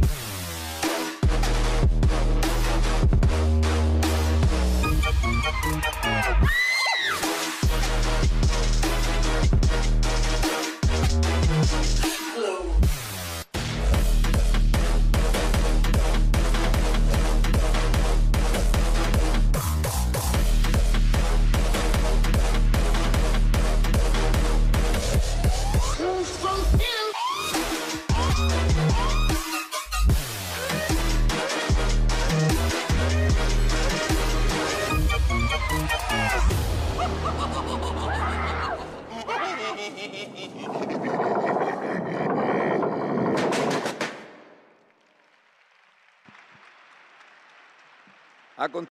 Gucci. A